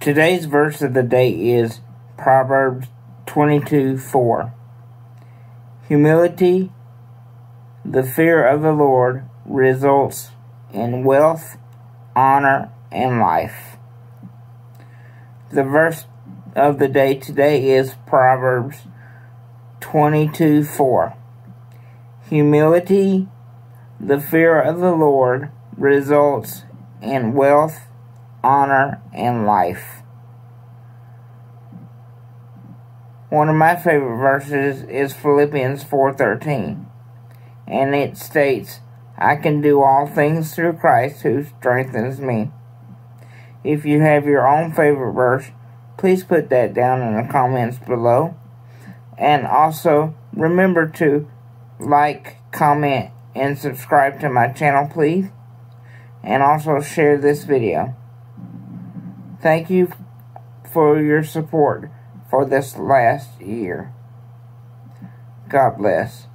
Today's verse of the day is Proverbs 22 4. Humility, the fear of the Lord, results in wealth, honor, and life. The verse of the day today is Proverbs 22 4. Humility, the fear of the Lord, results in wealth, honor, and life. One of my favorite verses is Philippians 4:13, and it states, "I can do all things through Christ who strengthens me." If you have your own favorite verse, please put that down in the comments below. And also, remember to like, comment, and subscribe to my channel, please. And also share this video. Thank you for your support for this last year. God bless.